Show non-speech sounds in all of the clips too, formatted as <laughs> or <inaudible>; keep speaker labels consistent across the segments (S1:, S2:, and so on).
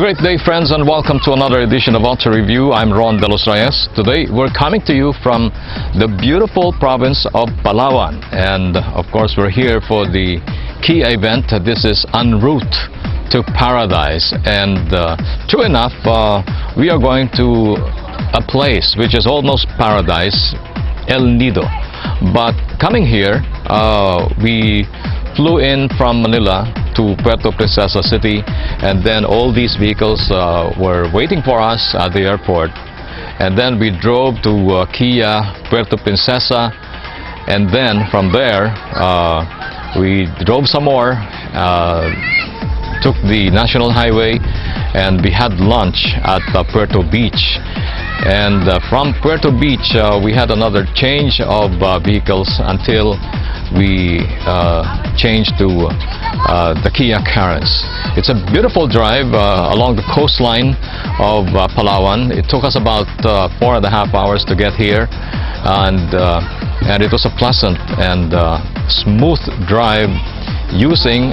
S1: Great day friends and welcome to another edition of Auto Review. I'm Ron De Los Reyes. Today we're coming to you from the beautiful province of Palawan and of course we're here for the Kia event. This is En route to paradise and uh, true enough uh, we are going to a place which is almost paradise, El Nido. But coming here uh, we flew in from Manila to Puerto Princesa City and then all these vehicles uh, were waiting for us at the airport. And then we drove to uh, Kia Puerto Princesa and then from there uh, we drove some more uh, took the national highway and we had lunch at uh, Puerto Beach. And uh, from Puerto Beach we had another change of vehicles until we uh, changed to uh, the Kia Carens. It's a beautiful drive uh, along the coastline of uh, Palawan. It took us about uh, four and a half hours to get here and, uh, and it was a pleasant and smooth drive using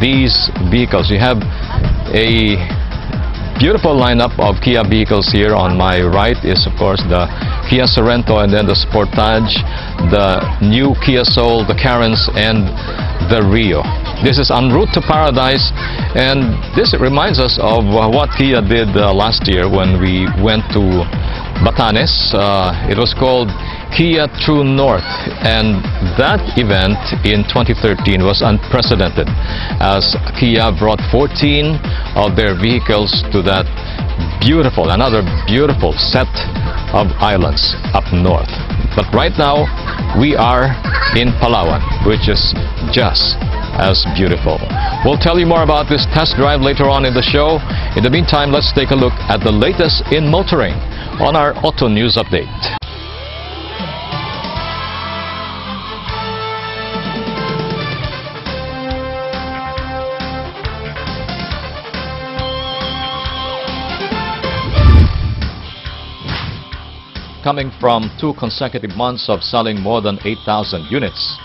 S1: these vehicles. You have a beautiful lineup of Kia vehicles here. On my right is of course the Kia Sorento and then the Sportage, the new Kia Soul, the Carens and the Rio. This is en route to paradise and this reminds us of what Kia did uh, last year when we went to Batanes. Uh, it was called Kia True North and that event in 2013 was unprecedented as Kia brought 14 of their vehicles to that beautiful, another beautiful set of islands up north. But right now we are in Palawan which is just as beautiful. We'll tell you more about this test drive later on in the show. In the meantime, let's take a look at the latest in motoring on our Auto News Update. Coming from two consecutive months of selling more than 8,000 units.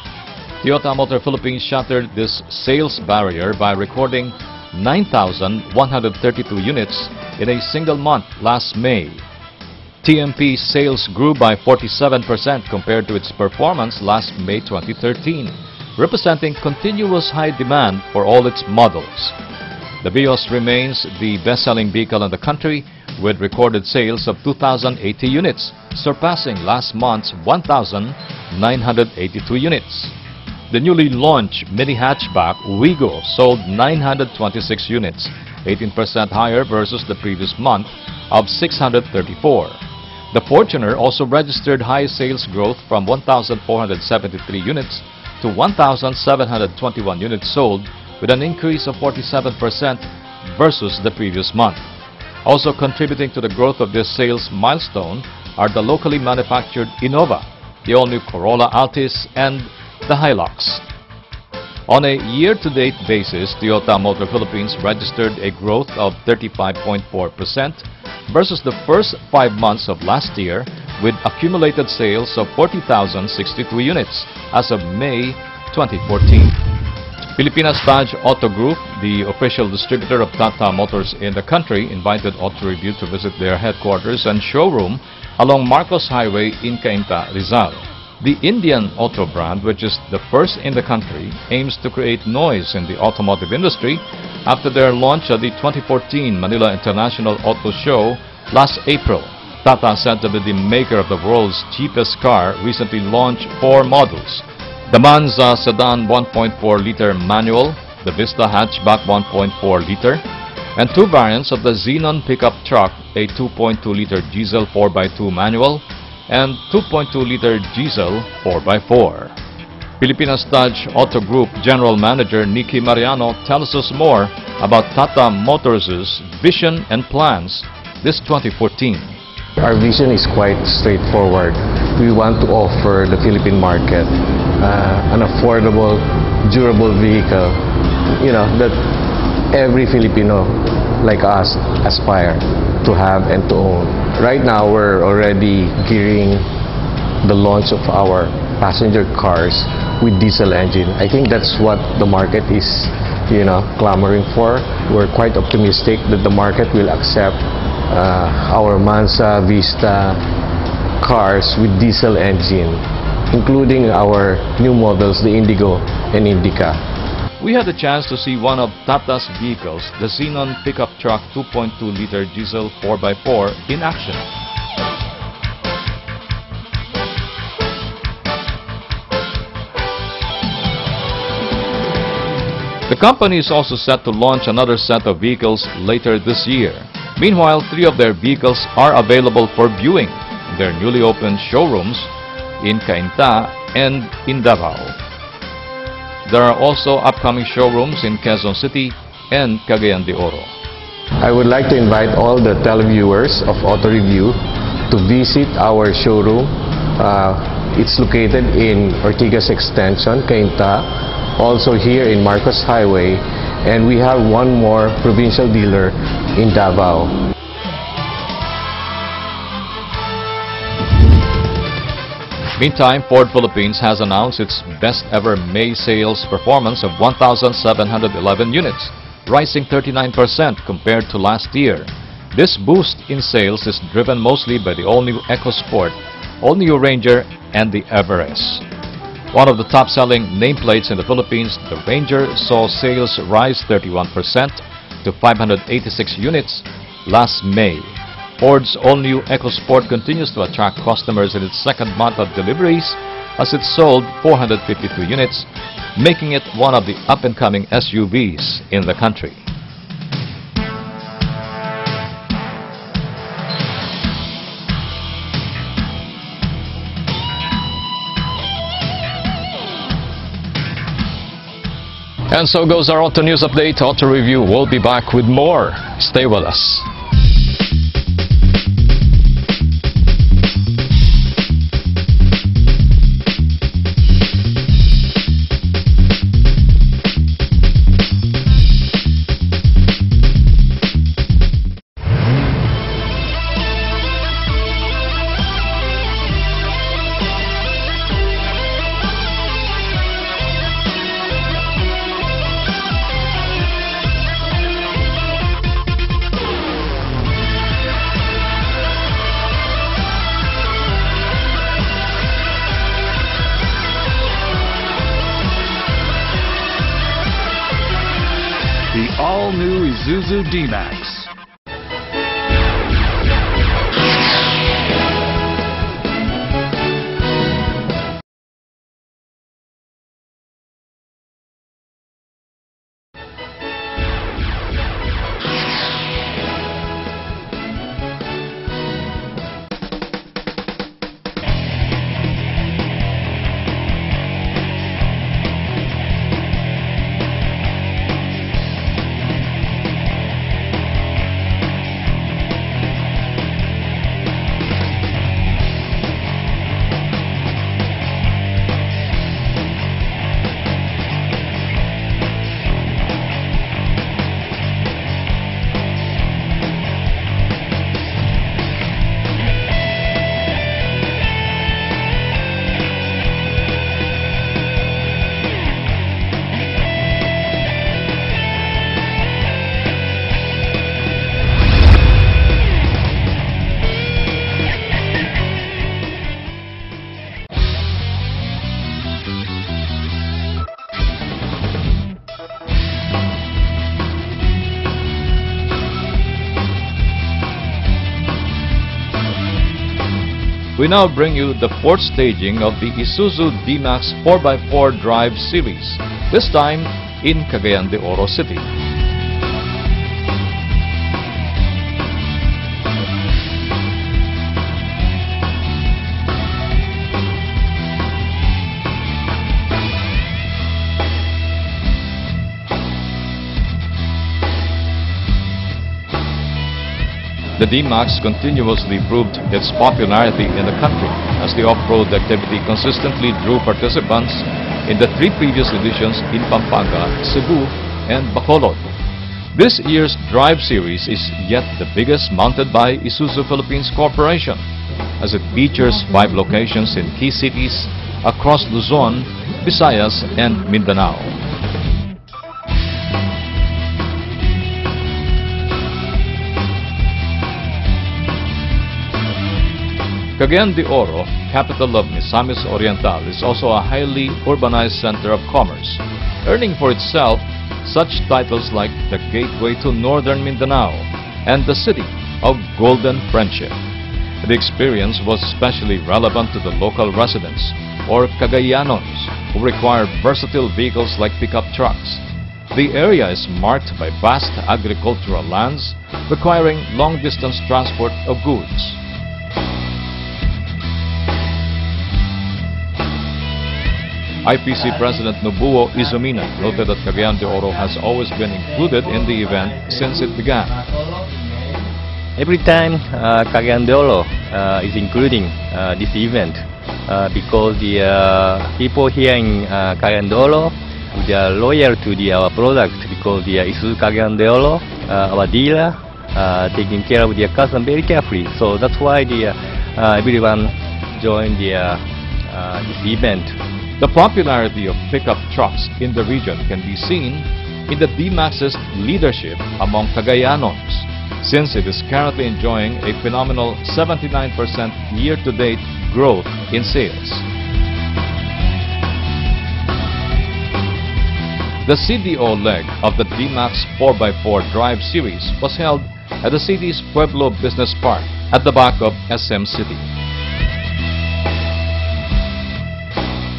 S1: Toyota Motor Philippines shattered this sales barrier by recording 9,132 units in a single month last May. TMP sales grew by 47% compared to its performance last May 2013, representing continuous high demand for all its models. The Vios remains the best-selling vehicle in the country with recorded sales of 2,080 units, surpassing last month's 1,982 units. The newly launched mini hatchback Wigo sold 926 units, 18% higher versus the previous month of 634. The Fortuner also registered high sales growth from 1,473 units to 1,721 units sold with an increase of 47% versus the previous month. Also contributing to the growth of this sales milestone are the locally manufactured Innova, the all-new Corolla Altis, and the Hilux. On a year-to-date basis, Toyota Motor Philippines registered a growth of 35.4% versus the first five months of last year with accumulated sales of 40,062 units as of May 2014. Pilipinas Taj Auto Group, the official distributor of Tata Motors in the country, invited Auto Review to visit their headquarters and showroom along Marcos Highway in Cainta, Rizal. The Indian auto brand, which is the first in the country, aims to create noise in the automotive industry after their launch at the 2014 Manila International Auto Show last April. Tata, said to be the maker of the world's cheapest car, recently launched four models the Manza sedan 1.4-liter manual, the Vista hatchback 1.4-liter, and two variants of the Xenon pickup truck, a 2.2-liter diesel 4x2 manual and 2.2-liter diesel 4x4. Pilipinas Taj Auto Group General Manager Nikki Mariano tells us more about Tata Motors' vision and plans this 2014.
S2: Our vision is quite straightforward. We want to offer the Philippine market uh, an affordable, durable vehicle, you know, that every Filipino like us aspire to have and to own. Right now, we're already gearing the launch of our passenger cars with diesel engine. I think that's what the market is, you know, clamoring for. We're quite optimistic that the market will accept uh, our Manza Vista cars with diesel engine, including our new models, the Indigo and Indica.
S1: We had the chance to see one of Tata's vehicles, the Xenon pickup truck 2.2-liter diesel 4x4 in action. The company is also set to launch another set of vehicles later this year. Meanwhile, three of their vehicles are available for viewing in their newly opened showrooms in Cainta and in Davao. There are also upcoming showrooms in Quezon City and Cagayan de Oro.
S2: I would like to invite all the televiewers of Auto Review to visit our showroom. Uh, it's located in Ortigas Extension, Cainta, also here in Marcos Highway, and we have one more provincial dealer in Davao.
S1: Meantime, Ford Philippines has announced its best ever May sales performance of 1,711 units, rising 39% compared to last year. This boost in sales is driven mostly by the all-new EcoSport, all-new Ranger, and the Everest. One of the top-selling nameplates in the Philippines, the Ranger saw sales rise 31% to 586 units last May. Ford's all-new EcoSport continues to attract customers in its second month of deliveries as it sold 452 units, making it one of the up-and-coming SUVs in the country. And so goes our Auto News Update. Auto Review We'll be back with more. Stay with us.
S3: Isuzu D-Max.
S1: We now bring you the fourth staging of the Isuzu D-Max 4x4 Drive Series, this time in Cagayan de Oro City. The D-Max continuously proved its popularity in the country as the off-road activity consistently drew participants in the three previous editions in Pampanga, Cebu, and Bacolod. This year's Drive Series is yet the biggest mounted by Isuzu Philippines Corporation as it features five locations in key cities across Luzon, Visayas, and Mindanao. Cagayan de Oro, capital of Misamis Oriental, is also a highly urbanized center of commerce, earning for itself such titles like the Gateway to Northern Mindanao and the City of Golden Friendship. The experience was especially relevant to the local residents, or Cagayanons, who require versatile vehicles like pickup trucks. The area is marked by vast agricultural lands requiring long-distance transport of goods. IPC President Nobuo Izumina noted that Cagayan de Oro has always been included in the event since it began.
S4: Every time uh, Cagayan de Oro uh, is including uh, this event uh, because the uh, people here in uh, Cagayan de Oro they are loyal to the, our product because the uh, Isuzu Cagayan de Oro, our dealer, uh, taking care of their customers very carefully. So that's why the, everyone joined the, Uh, event.
S1: The popularity of pickup trucks in the region can be seen in the D-Max's leadership among Cagayanons, since it is currently enjoying a phenomenal 79% year-to-date growth in sales. The CDO leg of the D-Max 4x4 Drive Series was held at the city's Pueblo Business Park at the back of SM City.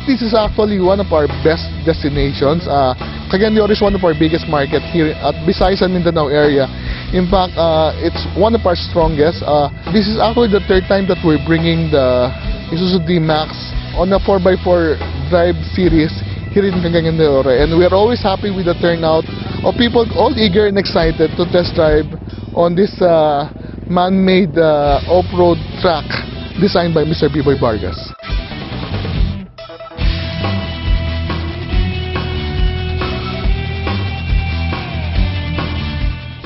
S5: This is actually one of our best destinations. Uh, Cagayan is one of our biggest market here at Visayas and Mindanao area. In fact, uh, it's one of our strongest. Uh, this is actually the third time that we're bringing the Isuzu D-Max on a 4x4 drive series here in Cagayan de Oro. And we are always happy with the turnout of people all eager and excited to test drive on this uh, man-made uh, off-road track designed by Mr. B-Boy Vargas.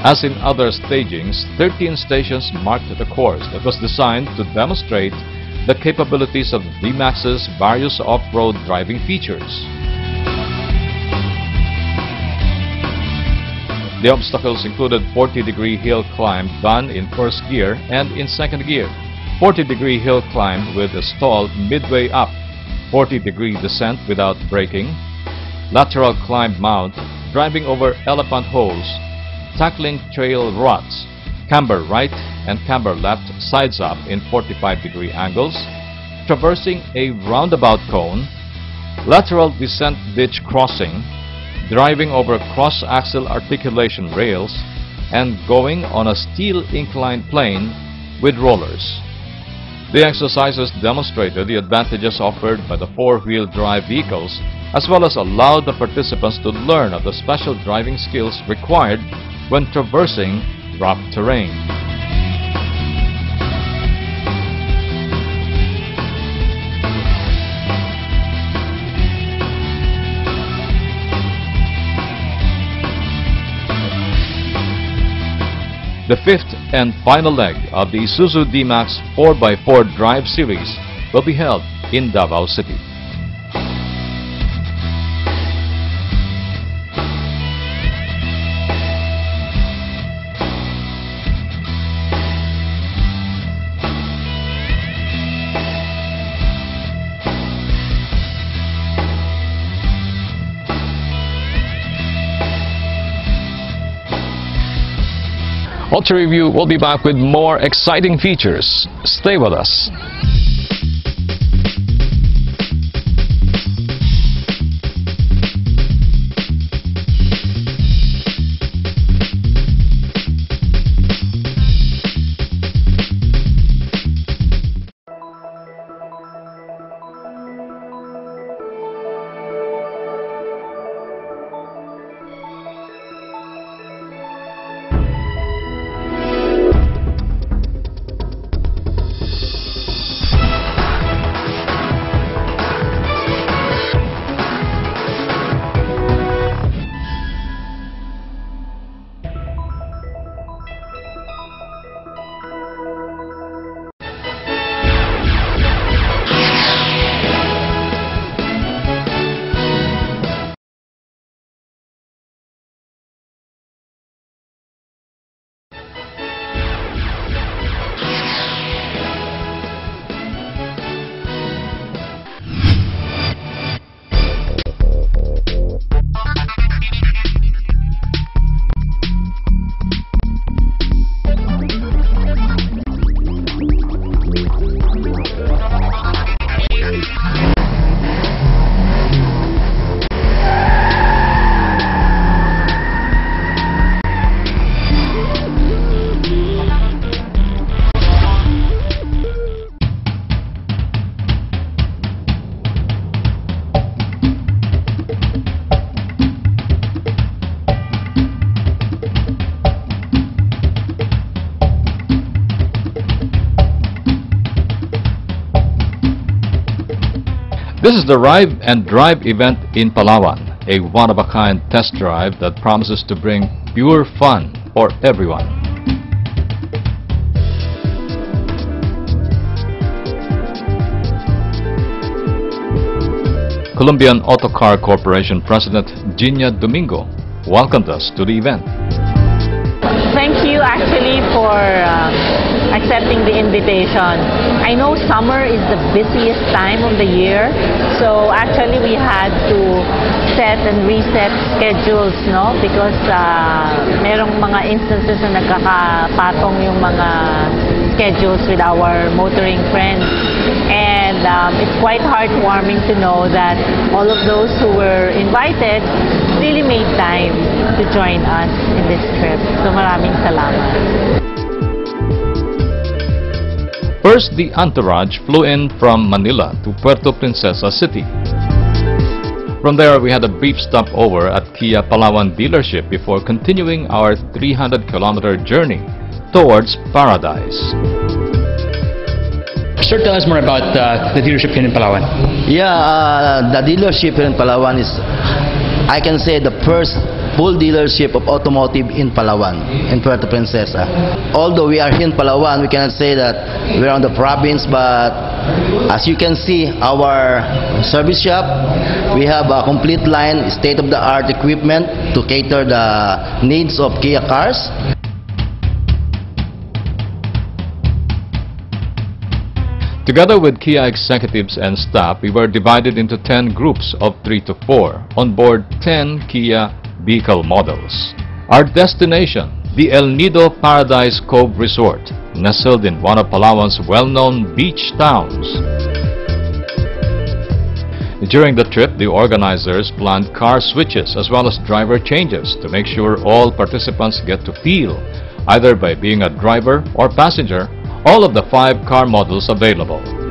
S1: As in other stagings, 13 stations marked the course that was designed to demonstrate the capabilities of D-Max's various off-road driving features. The obstacles included 40-degree hill climb done in first gear and in second gear, 40-degree hill climb with a stall midway up, 40-degree descent without braking, lateral climb mount, driving over elephant holes, tackling trail ruts, camber right and camber left sides up in 45 degree angles, traversing a roundabout cone, lateral descent ditch crossing, driving over cross-axle articulation rails, and going on a steel inclined plane with rollers. The exercises demonstrated the advantages offered by the four-wheel drive vehicles as well as allowed the participants to learn of the special driving skills required when traversing rough terrain. The fifth and final leg of the Isuzu D-Max 4x4 Drive Series will be held in Davao City. Auto Review will be back with more exciting features. Stay with us. This is the Ride and Drive event in Palawan, a one-of-a-kind test drive that promises to bring pure fun for everyone. Columbian Autocar Corporation President Ginia Domingo welcomed us to the event.
S6: Thank you actually for um, accepting the invitation. I know summer is the busiest time of the year, so actually we had to set and reset schedules, no? Because uh, merong mga instances na nagkakapatong yung mga schedules with our motoring friends. And um, it's quite heartwarming to know that all of those who were invited really made time to join us in this trip. So maraming salamat.
S1: First, the entourage flew in from Manila to Puerto Princesa City. From there, we had a brief stopover at Kia Palawan dealership before continuing our 300-kilometer journey towards Paradise.
S7: Sir, tell us more about uh, the dealership here in Palawan.
S8: Yeah, uh, the dealership here in Palawan is, I can say, the first full dealership of automotive in Palawan, in Puerto Princesa. Although we are in Palawan, we cannot say that we're on the province, but as you can see, our service shop, we have a complete line, state-of-the-art equipment to cater the needs of Kia cars.
S1: Together with Kia executives and staff, we were divided into 10 groups of 3 to 4 on board 10 Kia vehicle models. Our destination, the El Nido Paradise Cove Resort, nestled in one of Palawan's well-known beach towns. During the trip, the organizers planned car switches as well as driver changes to make sure all participants get to feel, either by being a driver or passenger, all of the five car models available.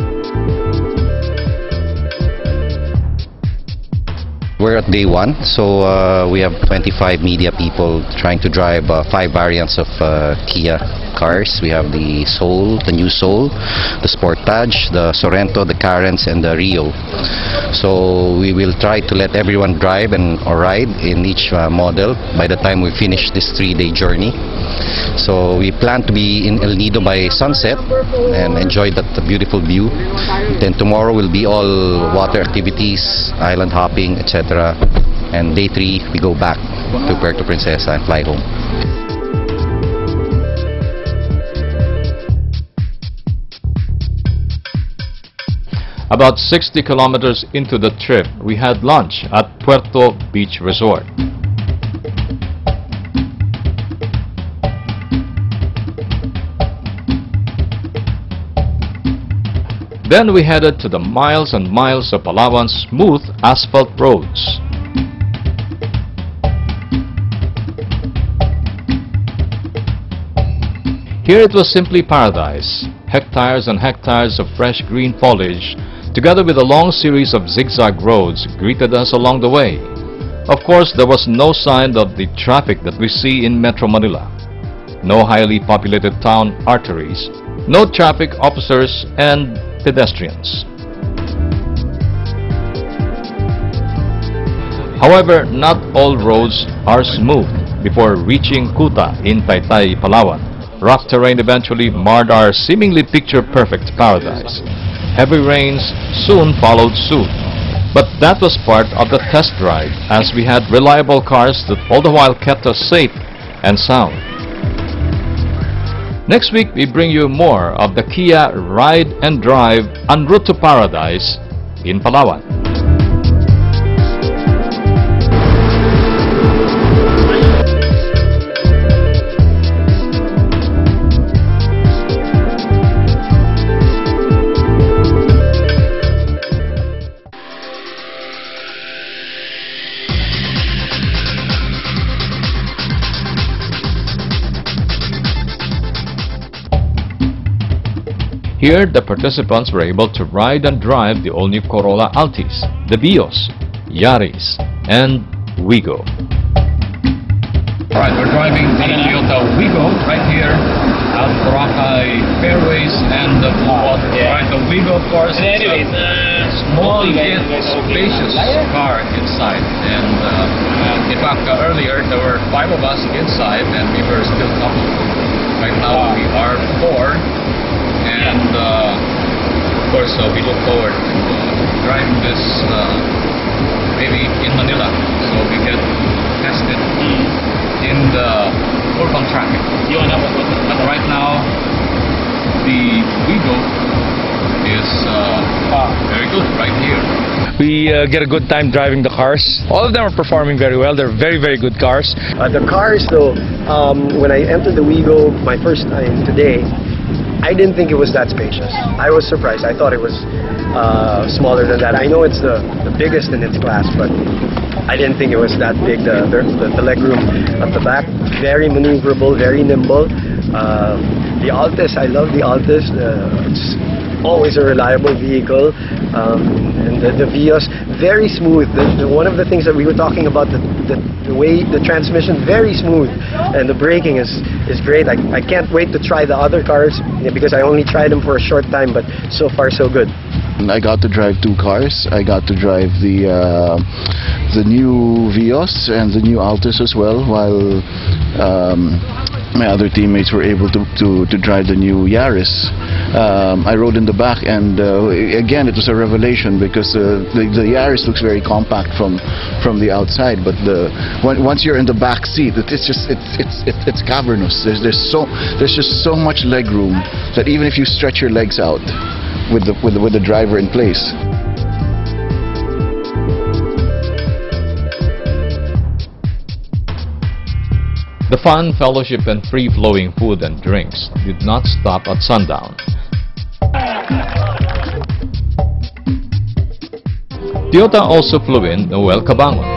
S9: We're at day one, so uh, we have 25 media people trying to drive uh, five variants of uh, Kia cars. We have the Soul, the new Soul, the Sportage, the Sorento, the Carens, and the Rio. So we will try to let everyone drive and or ride in each uh, model by the time we finish this three-day journey. So we plan to be in El Nido by sunset and enjoy that beautiful view. Then tomorrow will be all water activities, island hopping, etc. And day three, we go back to Puerto Princesa and fly home.
S1: About 60 kilometers into the trip, we had lunch at Puerto Beach Resort. Then we headed to the miles and miles of Palawan's smooth asphalt roads. Here it was simply paradise. Hectares and hectares of fresh green foliage, together with a long series of zigzag roads, greeted us along the way. Of course, there was no sign of the traffic that we see in Metro Manila. No highly populated town arteries, no traffic officers and pedestrians. However, not all roads are smooth. Before reaching Kuta in Taytay, Palawan, rough terrain eventually marred our seemingly picture-perfect paradise. Heavy rains soon followed suit. But that was part of the test drive as we had reliable cars that all the while kept us safe and sound. Next week, we bring you more of the Kia Ride and Drive en route to paradise in Palawan. Here, the participants were able to ride and drive the all-new Corolla Altis, the Vios, Yaris, and Wigo. Alright, we're driving the Toyota Wigo right here out of Boracay Fairways and the Blue Water. Right, the Wigo, of course, is a small yet spacious car inside. And uh, in fact, uh, earlier there were five of us inside and we were still coupled. Right now we are four. And uh, of course, uh, we look forward to uh, driving this uh, maybe in Manila so we get tested in the urban traffic. But right now, the Wigo is uh, very good right here.
S10: We uh, get a good time driving the cars. All of them are performing very well. They're very, very good cars.
S11: Uh, the cars, though, um, when I entered the Wigo my first time today, I didn't think it was that spacious. I was surprised. I thought it was uh, smaller than that. I know it's the, the biggest in its class, but I didn't think it was that big. The, the, the, leg room at the back, very maneuverable, very nimble. Uh, the Altis, I love the Altis. Uh, it's always a reliable vehicle. Um, and the, the Vios, very smooth. The, the, one of the things that we were talking about, the, the, the way the transmission, very smooth. And the braking is, is great. I, I can't wait to try the other cars because I only tried them for a short time, but so far so good.
S12: I got to drive two cars. I got to drive the uh, the new Vios and the new Altis as well, while um, my other teammates were able to, to, to drive the new Yaris. Um, I rode in the back, and uh, again, it was a revelation because uh, the, the Yaris looks very compact from from the outside, but the when, once you're in the back seat, it's just it's it's it's, it's cavernous. There's there's so there's just so much leg room that even if you stretch your legs out with the with the, with the driver in place.
S1: The fun, fellowship, and free-flowing food and drinks did not stop at sundown. Toyota also flew in Noel Cabangon,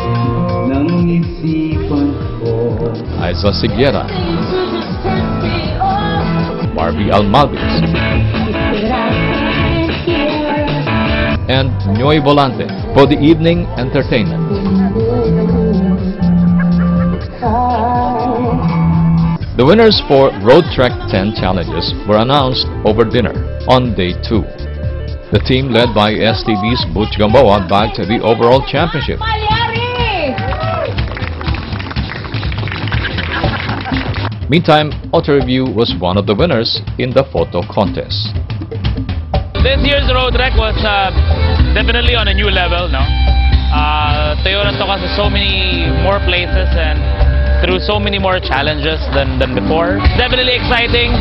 S1: Aiza Seguerra, Barbie Almalbis, and Noy Volante for the evening entertainment. The winners for Road Trek 10 challenges were announced over dinner on day 2. The team led by STB's Butch Gamboa bagged the overall championship. Meantime, Auto Review was one of the winners in the photo contest.
S13: This year's road trek was uh, definitely on a new level, no? Uh, Toyota took us to so many more places and through so many more challenges than, than before. Definitely exciting,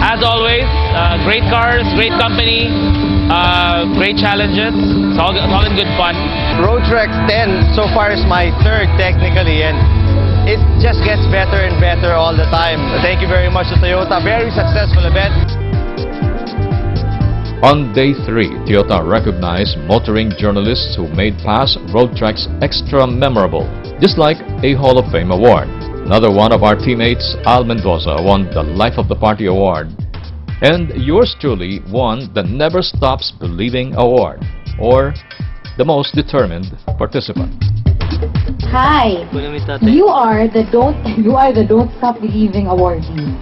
S13: as always. Uh, great cars, great company, uh, great challenges. It's all, it's all in good fun.
S14: Road Trek 10 so far is my third technically and it just gets better and better all the time. Thank you very much to Toyota. Very successful event.
S1: On day 3, Toyota recognized motoring journalists who made past road treks extra memorable, just like a Hall of Fame award. Another one of our teammates, Al Mendoza, won the Life of the Party award. And yours truly won the Never Stops Believing award, or the most determined participant.
S15: Hi. You are the don't <laughs> you are the don't stop believing awardee.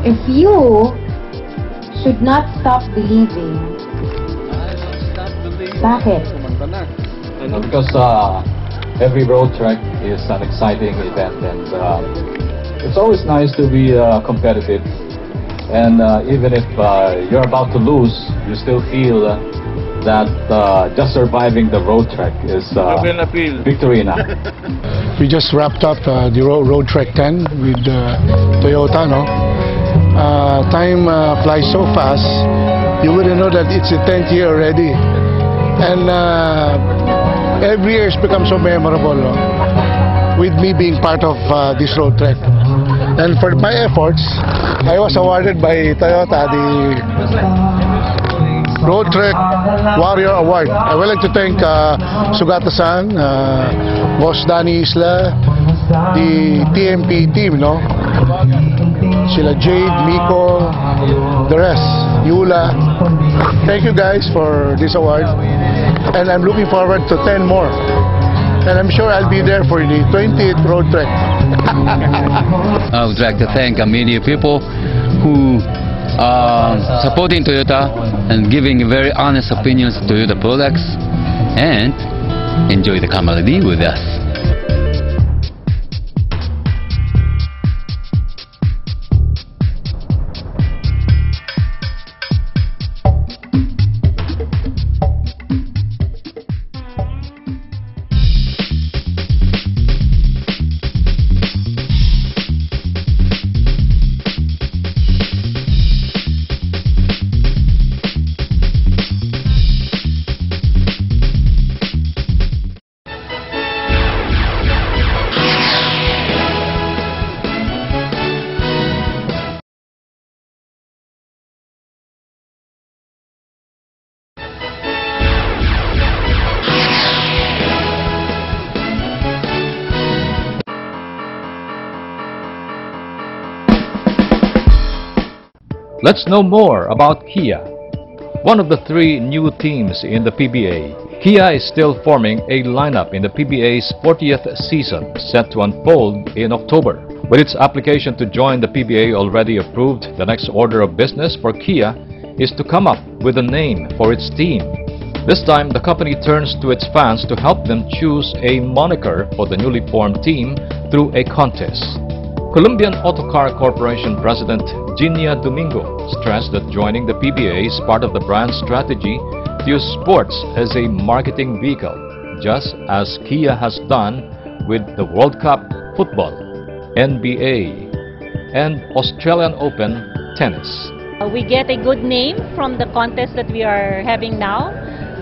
S15: If you should not stop believing, bakit?
S1: Because uh, every road trek is an exciting event and uh, it's always nice to be uh, competitive. And uh, even if uh, you're about to lose, you still feel uh, that uh, just surviving the road trek is uh, victory enough. <laughs>
S16: We just wrapped up uh, the road, road Trek 10 with uh, Toyota, no? Uh, time uh, flies so fast, you wouldn't know that it's the 10th year already. And uh, every year it's become so memorable, no? with me being part of uh, this road trek. And for my efforts, I was awarded by Toyota the Road Trek Warrior Award. I would like to thank uh, Sugata-san, uh, Boss Danny Isla, the TMP team, no? Sila Jade, Miko, the rest, Yula. Thank you guys for this award. And I'm looking forward to 10 more. and I'm sure I'll be there for the 20th road trek. <laughs>
S7: I would like to thank uh, media people who are supporting Toyota and giving very honest opinions to Toyota products and enjoy the camaraderie with us.
S1: Let's know more about Kia. One of the three new teams in the PBA, Kia is still forming a lineup in the PBA's 40th season set to unfold in October. With its application to join the PBA already approved, the next order of business for Kia is to come up with a name for its team. This time, the company turns to its fans to help them choose a moniker for the newly formed team through a contest. Columbian Autocar Corporation President Ginia Domingo stressed that joining the PBA is part of the brand's strategy to use sports as a marketing vehicle, just as Kia has done with the World Cup football, NBA, and Australian Open tennis.
S17: Uh, We get a good name from the contest that we are having now.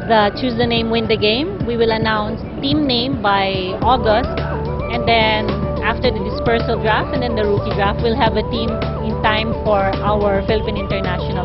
S17: The Choose the Name, Win the Game. We will announce team name by August and then after the dispersal draft and then the rookie draft, we'll have a team in time for our Philippine International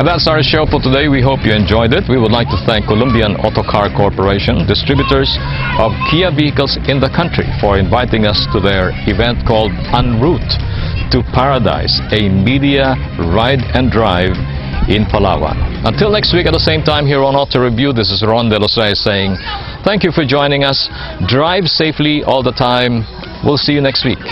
S1: And that's our show for today. We hope you enjoyed it. We would like to thank Columbian Autocar Corporation, distributors of Kia vehicles in the country, for inviting us to their event called En route to Paradise, a media ride and drive in Palawan. Until next week at the same time here on Auto Review, this is Ron De Los Reyes saying thank you for joining us. Drive safely all the time. We'll see you next week.